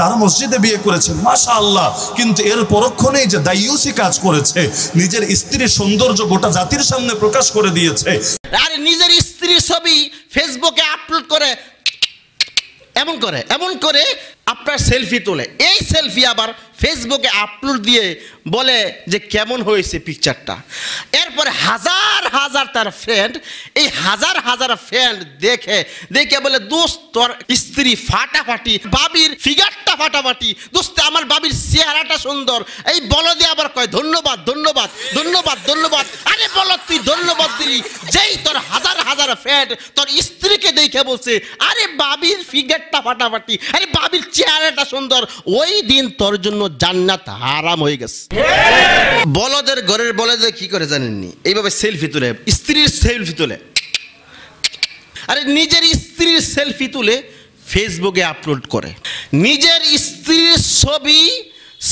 তার মসজিদে বিয়ে করেছে মাশা আল্লাহ কিন্তু এর পরক্ষণেই যে দায়ুসি কাজ করেছে, নিজের স্ত্রীর সৌন্দর্য গোটা জাতির সামনে প্রকাশ করে দিয়েছে। আর নিজের স্ত্রীর ছবি ফেসবুকে আপলোড করে, এমন করে এমন করে আপনার সেলফি তোলে। এই সেলফি আবার ফেসবুকে আপলোড দিয়ে বলে যে কেমন হয়েছে পিকচারটা এরপরে হাজার হাজার তার ফ্রেন্ড এই হাজার হাজার ফ্রেন্ড দেখে দেখে বলে, দোস্ত, তোর স্ত্রী ফাটাফাটি, বাবির ফিগারটা ফাটাফাটি। দোস্ত, আমার বাবির চেহারাটা সুন্দর। এই বলো দিয়ে আবার কয়, ধন্যবাদ ধন্যবাদ ধন্যবাদ ধন্যবাদ। আরে বলো তুই ধন্যবাদ দিলি যেই তোর হাজার হাজার ফ্যাট তোর স্ত্রীকে দেখে বলছে আরে বাবির ফিগারটা ফাটাফাটি আরে বাবির চেহারাটা সুন্দর ওই দিন তোর জন্য জান্নাত হারাম হয়ে গেছে। বলদের ঘরের বলদের কি করে জানেননি? এইভাবে সেলফি তুলে স্ত্রীর সেলফি তুলে। আরে নিজের স্ত্রীর সেলফি তুলে ফেসবুকে আপলোড করে। নিজের স্ত্রীর ছবি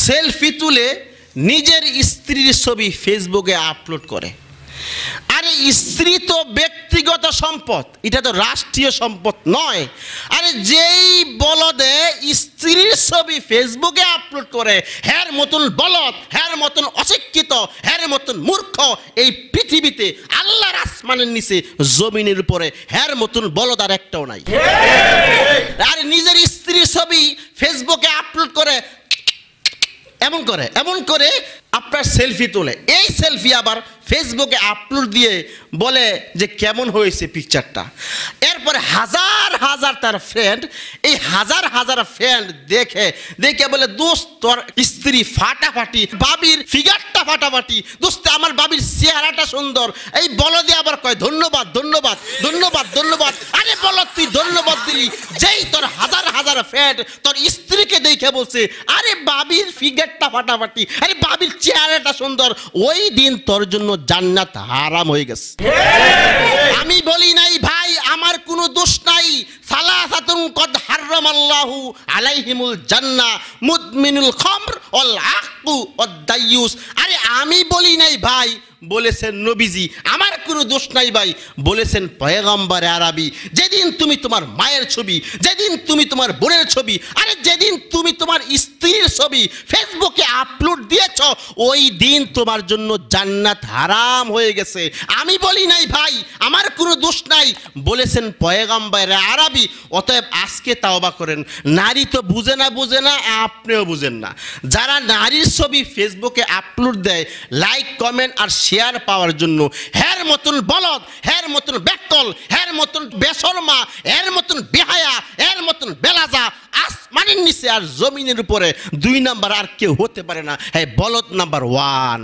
সেলফি তুলে নিজের স্ত্রীর ছবি ফেসবুকে আপলোড করে। স্ত্রী তো ব্যক্তিগত সম্পদ। এটা তো রাষ্ট্রীয় সম্পদ নয়। আরে যেই বলদে স্ত্রীর ছবি ফেসবুকে আপলোড করে, হ্যার মতন বলদ, হ্যার মতন অশিক্ষিত, হ্যার মতন মূর্খ, এই পৃথিবীতে আল্লাহর আসমানের নিচে জমিনের উপরে হ্যার মতন বলদ আর একটাও নাই। আর নিজের স্ত্রীর ছবি ফেসবুকে আপলোড করে, এমন করে এমন করে আপনার সেলফি তোলে। এই সেলফি আবার ফেসবুকে আপলোড দিয়ে বলে যে কেমন হয়েছে পিকচারটা এরপরে হাজার হাজার তার ফ্রেন্ড এই হাজার হাজার ফ্রেন্ড দেখে দেখে বলে, দোস্ত, তোর স্ত্রী ফাটাফাটি, বাবির ফিগারটা ফাটাফাটি। দোস্ত, আমার বাবির চেহারাটা সুন্দর। এই বলো দিয়ে আবার কয়, ধন্যবাদ ধন্যবাদ ধন্যবাদ ধন্যবাদ। আরে বলো তুই ধন্যবাদ দিলি। যেই তোর হাজার হাজার ফ্যাট তোর স্ত্রীকে দেখে বলছে, আরে বাবির ফিগারটা ফাটাফাটি। আরে বাবির চেহারাটা সুন্দর, ওই দিন তোর জন্য জান্নাত হারাম হয়ে গেছে। আমি বলি নাই, ভাই, আমার কোনো দোষ নাই। খামর আরে আমি বলি নাই, ভাই বলেছেন নবীজি, আমার কোনো দোষ নাই ভাই। বলেছেন পয়গম্বর আরবি, যেদিন তুমি তোমার মায়ের ছবি, যেদিন তুমি তোমার বোনের ছবি, আরে যেদিন তুমি তোমার স্ত্রীর ছবি ফেসবুকে আপলোড দিয়েছ, ওই দিন তোমার জন্য জান্নাত হারাম হয়ে গেছে। আমি বলি নাই ভাই, আমার কোনো দোষ নাই। বলেছেন পয়গম্বর আরবি, অতএব আজকে তাওবা করেন। নারী তো বুঝে না বুঝে না, আপনিও বুঝেন না। যারা নারীর ছবি ফেসবুকে আপলোড দেয় লাইক কমেন্ট আর শেয়ার পাওয়ার জন্য, হ্যার মতন বলদ, হের মতন ব্যাকল হের মতন বেসরমা এর মতন বেহায়া এর মতন বেলাজা, আসমানের নিচে আর জমিনের উপরে দুই নাম্বার আর কেউ হতে পারে না। হ্যাঁ বলদ নাম্বার ওয়ান।